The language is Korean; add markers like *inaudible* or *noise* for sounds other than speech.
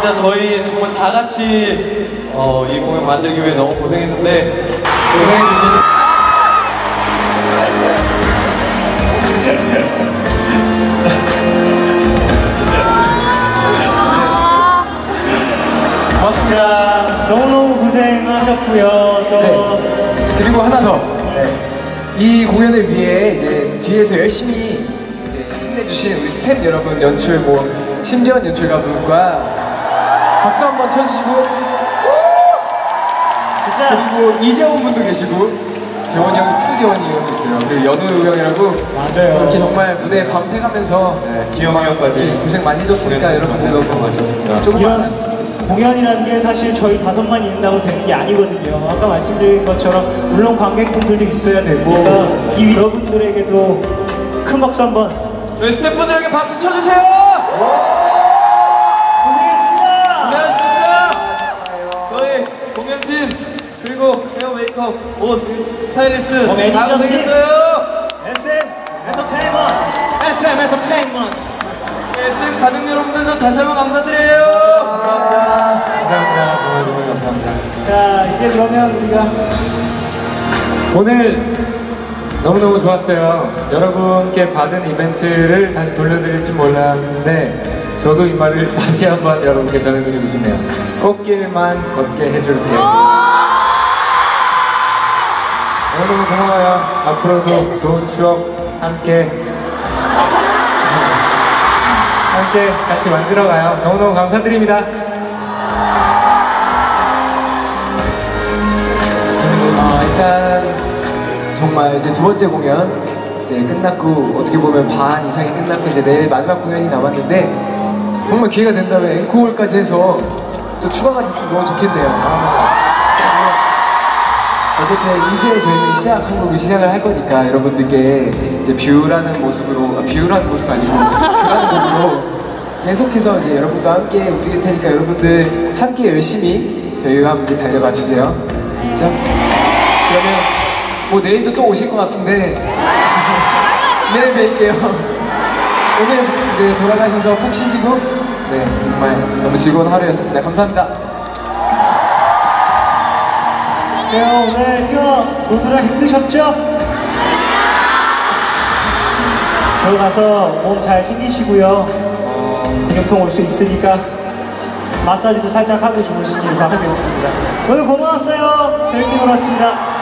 진짜 저희 정말 다 같이 어, 이 공연 만들기 위해 너무 고생했는데 고생해주신 맞습니다. 너무너무 고생하셨고요. 또 네. 그리고 하나 더. 네. 이 공연을 위해 이제 뒤에서 열심히 이제 힘내주신 우리 스태프 여러분, 연출 뭐 심지원 연출가분과 박수 한번 쳐주시고 진짜 그리고 이재원 분도 계시고 재원 형이 투재원이 형이 있어요. 그리고 연우 형이라고 맞아요. 이렇게 정말 무대 밤새가면서 기영 형까지 고생 많이 해줬으니까 여러분들 너무 많으셨습니다. 조금 이런 많았으면 공연이라는 게 사실 저희 다섯만 있는다고 되는 게 아니거든요. 아까 말씀드린 것처럼 물론 관객분들도 있어야 되고 이 여러분들에게도 큰 박수 한번 저희 스태프분들에게 박수 쳐주세요! 공연팀 그리고 헤어 메이크업 옷 스타일리스트 어, 다 팀. 고생했어요! SM 엔터테인먼트 SM 엔터테인먼트 네, SM 가족 여러분들도 다시 한번 감사드려요! 감사합니다. 정말 정말 감사합니다. 자 이제 그러면 우리가 오늘 너무너무 좋았어요. 여러분께 받은 이벤트를 다시 돌려드릴지 몰랐는데 저도 이 말을 *laughs* 다시 한번 여러분께 전해드리고 싶네요. 꽃길만 걷게 해줄게. 너무너무 고마워요. 앞으로도 좋은 추억 함께 함께 같이 만들어가요. 너무너무 감사드립니다. 아, 일단 정말 이제 두 번째 공연 이제 끝났고 어떻게 보면 반 이상이 끝났고 이제 내일 마지막 공연이 남았는데 정말 기회가 된다면 앵콜까지 해서 또 추가가 됐으면 너무 좋겠네요. 아, 어쨌든 이제 저희는 시작 한 곡을 시작을 할 거니까 여러분들께 이제 View라는 모습으로 아, View라는 모습 아니고 View라는 곡으로 계속해서 이제 여러분과 함께 움직일 테니까 여러분들 함께 열심히 저희와 함께 달려가 주세요. 알죠? 그러면 뭐 내일도 또 오실 것 같은데 *laughs* 내일 뵐게요. 오늘 이제 돌아가셔서 푹 쉬시고 네 정말 너무 즐거운 하루였습니다. 감사합니다. 네, 오늘 뛰어 노느라 힘드셨죠? 들어가서 몸 잘 챙기시고요. 어, 근육통 올 수 있으니까 마사지도 살짝 하고 주무시길 바라겠습니다. 오늘 고마웠어요. 재밌게 놀았습니다.